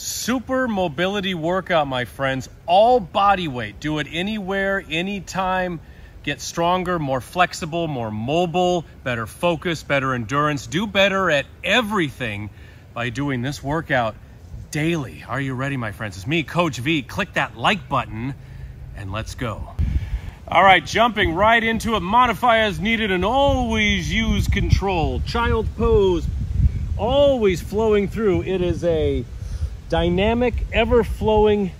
Super mobility workout, my friends. All body weight. Do it anywhere, anytime. Get stronger, more flexible, more mobile, better focus, better endurance. Do better at everything by doing this workout daily. Are you ready, my friends? It's me, Coach V. Click that like button and let's go. All right, jumping right into it. Modify as needed and always use control. Child pose, always flowing through. It is a dynamic, ever flowing,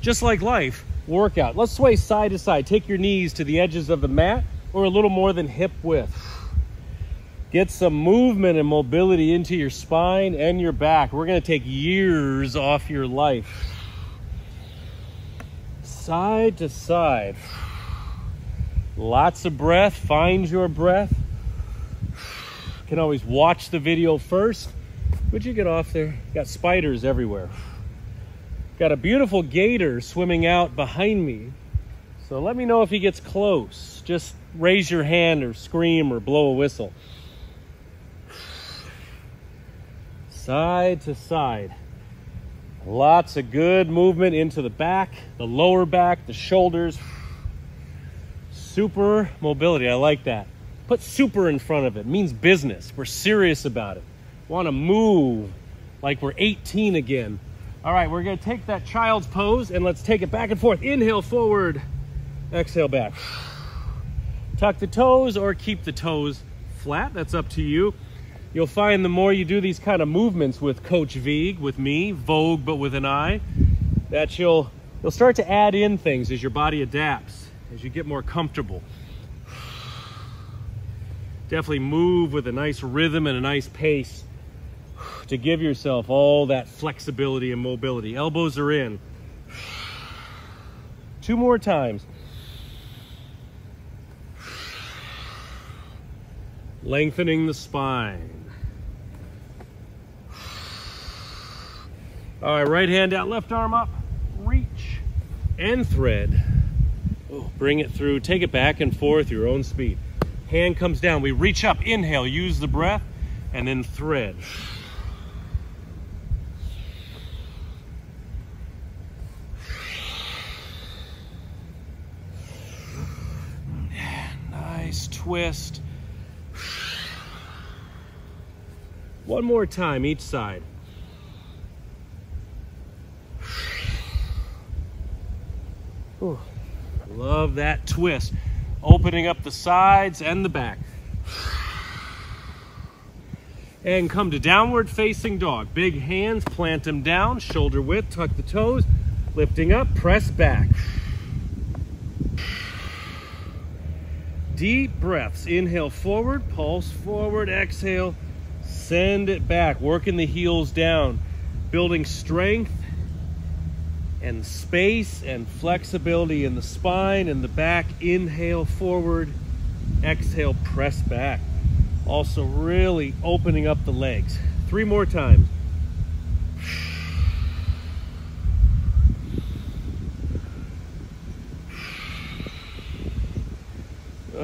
just like life, workout. Let's sway side to side. Take your knees to the edges of the mat or a little more than hip width. Get some movement and mobility into your spine and your back. We're gonna take years off your life. Side to side. Lots of breath, find your breath. You can always watch the video first. Would you get off there? Got spiders everywhere. Got a beautiful gator swimming out behind me. So let me know if he gets close. Just raise your hand or scream or blow a whistle. Side to side. Lots of good movement into the back, the lower back, the shoulders. Super mobility. I like that. Put super in front of it. it means business. We're serious about it. Want to move like we're 18 again. All right, we're going to take that child's pose and let's take it back and forth. Inhale forward, exhale back. Tuck the toes or keep the toes flat. That's up to you. You'll find the more you do these kind of movements with Coach Vigue, with me, Vogue, but with an I, that you'll, you'll start to add in things as your body adapts, as you get more comfortable. Definitely move with a nice rhythm and a nice pace to give yourself all that flexibility and mobility. Elbows are in. Two more times. Lengthening the spine. All right, right hand out, left arm up, reach and thread. Oh, bring it through, take it back and forth, your own speed. Hand comes down, we reach up, inhale, use the breath, and then thread. Nice twist. One more time each side. Ooh, love that twist. Opening up the sides and the back. And come to downward facing dog. Big hands, plant them down, shoulder width, tuck the toes, lifting up, press back. Deep breaths. Inhale forward, pulse forward, exhale, send it back. Working the heels down, building strength and space and flexibility in the spine and the back. Inhale forward, exhale, press back. Also, really opening up the legs. Three more times.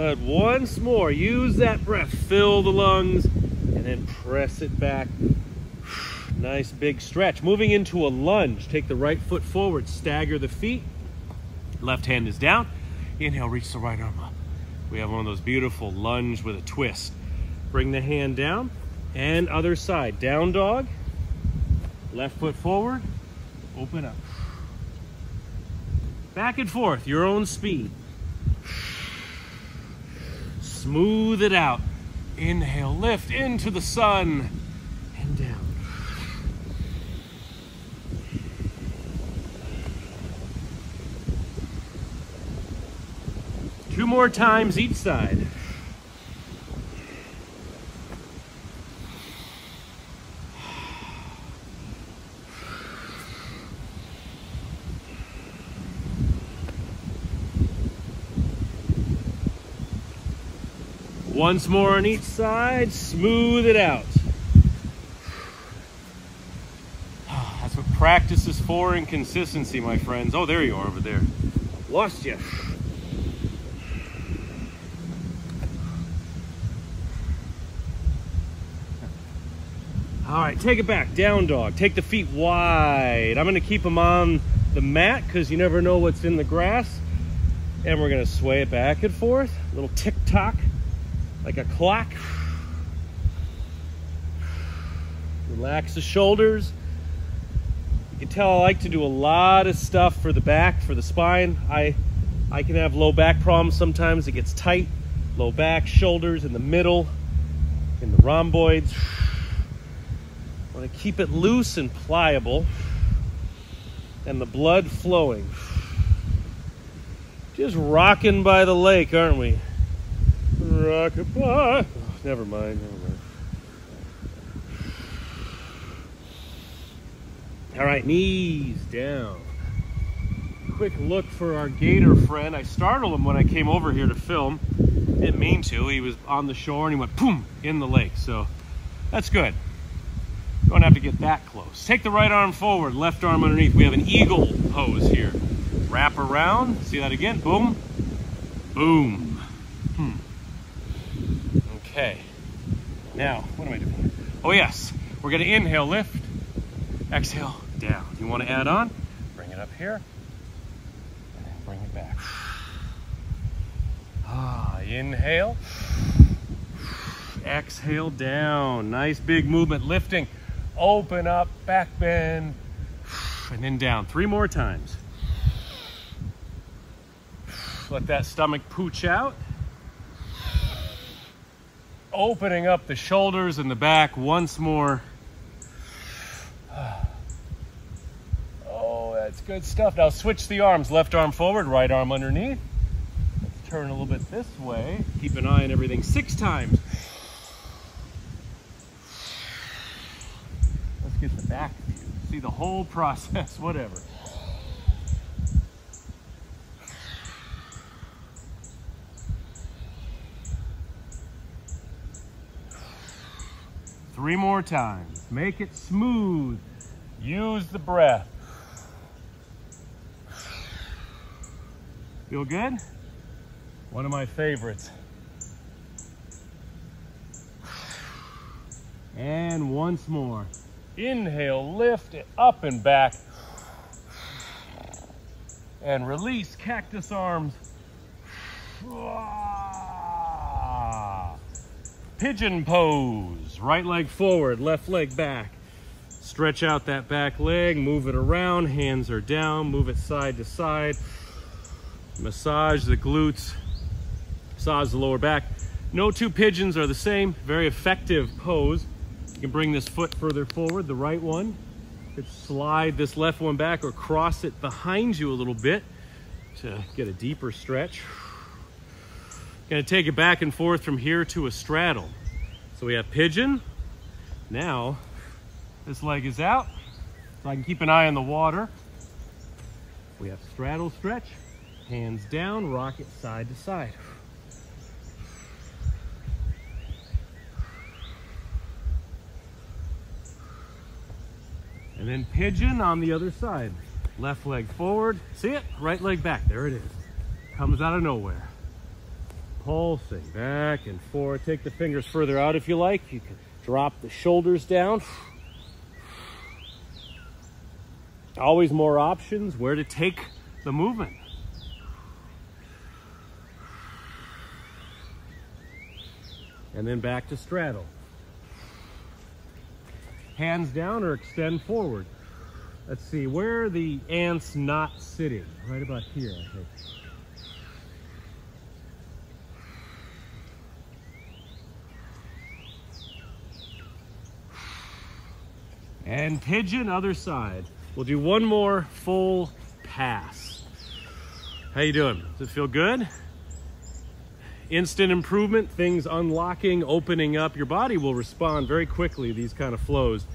Good. Once more. Use that breath. Fill the lungs and then press it back Nice big stretch. Moving into a lunge. Take the right foot forward, stagger the feet. Left hand is down. Inhale, reach the right arm up. We have one of those beautiful lunge with a twist. Bring the hand down and other side. Down dog. Left foot forward. Open up. Back and forth, your own speed. Smooth it out. Inhale, lift into the sun and down. Two more times each side. Once more on each side, smooth it out. That's what practice is for and consistency, my friends. Oh, there you are over there. Lost you. All right, take it back, down dog. Take the feet wide. I'm gonna keep them on the mat because you never know what's in the grass. And we're gonna sway it back and forth. Little tick tock, like a clock. Relax the shoulders. You can tell I like to do a lot of stuff for the back, for the spine. I, I can have low back problems sometimes. It gets tight. Low back, shoulders in the middle, in the rhomboids. I want to keep it loose and pliable and the blood flowing. Just rocking by the lake, aren't we? Rocking by. Oh, never mind, never mind. All right, knees down. Quick look for our gator friend. I startled him when I came over here to film. Didn't mean to. He was on the shore and he went boom in the lake. So that's good. Don't have to get that close. Take the right arm forward, left arm underneath. We have an eagle pose here. Wrap around. See that again? Boom. Boom. Okay. Now, what am I doing? Oh yes, we're gonna inhale, lift, exhale, down. You wanna add on? Bring it up here, and then bring it back. Ah, inhale, exhale, down. Nice big movement, lifting open up, back bend, and then down. Three more times. Let that stomach pooch out. Opening up the shoulders and the back once more. Oh, that's good stuff. Now switch the arms. Left arm forward, right arm underneath. Let's turn a little bit this way. Keep an eye on everything six times. Let's get the back view, see the whole process, whatever. Three more times. Make it smooth. Use the breath. Feel good? One of my favorites. And once more. Inhale, lift it up and back. And release cactus arms. Pigeon pose. Right leg forward, left leg back. Stretch out that back leg, move it around, hands are down, move it side to side. Massage the glutes, massage the lower back. No two pigeons are the same, very effective pose. You can bring this foot further forward, the right one. You could slide this left one back or cross it behind you a little bit to get a deeper stretch. Gonna take it back and forth from here to a straddle. So we have pigeon. Now, this leg is out, so I can keep an eye on the water. We have straddle stretch, hands down, rock it side to side. And then pigeon on the other side. Left leg forward. See it? Right leg back. There it is. Comes out of nowhere. Pulsing back and forth. Take the fingers further out if you like. You can drop the shoulders down. Always more options where to take the movement. And then back to straddle hands down or extend forward. Let's see, where the ants not sitting? Right about here, I think. And pigeon, other side. We'll do one more full pass. How you doing? Does it feel good? instant improvement, things unlocking, opening up. Your body will respond very quickly these kind of flows.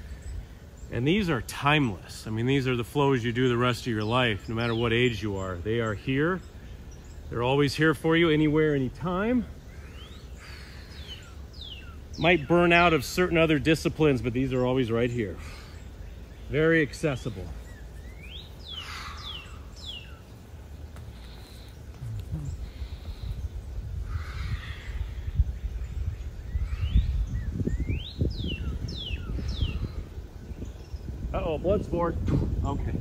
And these are timeless. I mean, these are the flows you do the rest of your life, no matter what age you are. They are here. They're always here for you, anywhere, anytime. Might burn out of certain other disciplines, but these are always right here. Very accessible. Bloodsport. Okay.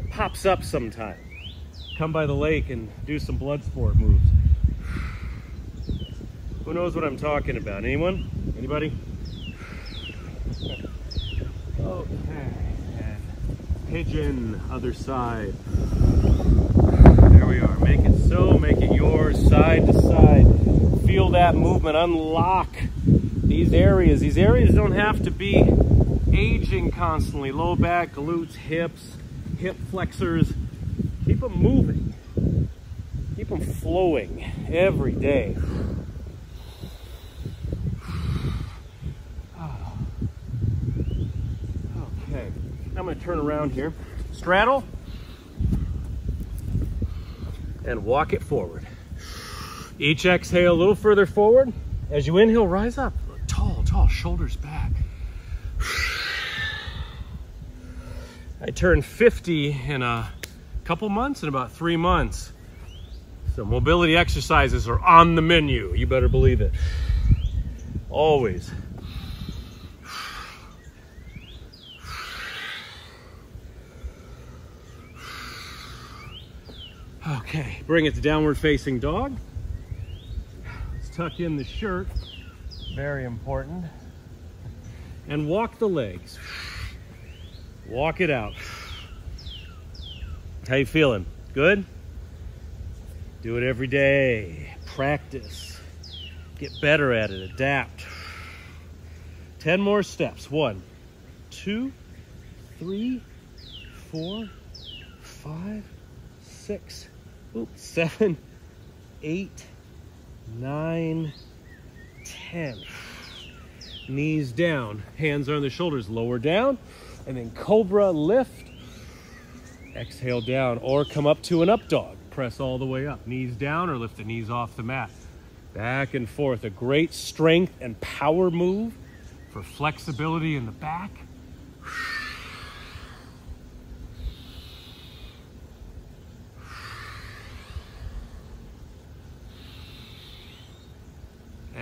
It pops up sometime. Come by the lake and do some Bloodsport moves. Who knows what I'm talking about? Anyone? Anybody? Okay. And pigeon, other side. There we are. Make it so, make it yours, side to side. Feel that movement, unlock these areas. These areas don't have to be aging constantly. Low back, glutes, hips, hip flexors. Keep them moving. Keep them flowing every day. Okay, I'm gonna turn around here. Straddle and walk it forward. Each exhale a little further forward. As you inhale, rise up. Tall, tall, shoulders back. I turned 50 in a couple months, in about three months. So mobility exercises are on the menu. You better believe it. Always. Okay, bring it to downward facing dog. Let's tuck in the shirt. Very important. And walk the legs. Walk it out. How you feeling? Good? Do it every day. Practice. Get better at it. Adapt. 10 more steps. One, two, three, four, five, six, oops, seven, eight, nine, ten. Knees down, hands on the shoulders, lower down, and then cobra lift. Exhale down, or come up to an up dog. Press all the way up. Knees down or lift the knees off the mat. Back and forth. A great strength and power move for flexibility in the back.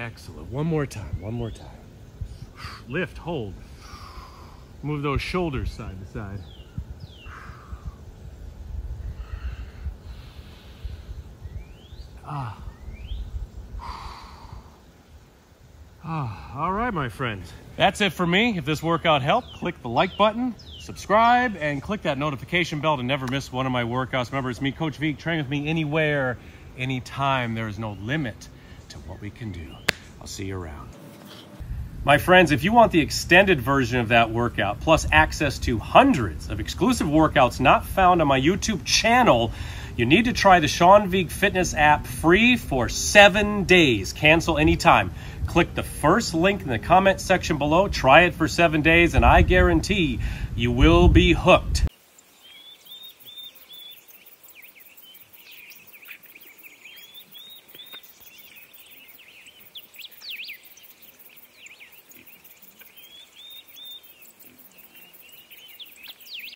Excellent. One more time. One more time. Lift, hold. Move those shoulders side to side. Ah. Ah, all right, my friends. That's it for me. If this workout helped, click the like button, subscribe, and click that notification bell to never miss one of my workouts. Remember, it's me, Coach Vigue. Train with me anywhere, anytime. There is no limit to what we can do. I'll see you around. My friends, if you want the extended version of that workout, plus access to hundreds of exclusive workouts not found on my YouTube channel, you need to try the Sean Vigue Fitness app free for seven days. Cancel anytime. Click the first link in the comment section below, try it for seven days, and I guarantee you will be hooked.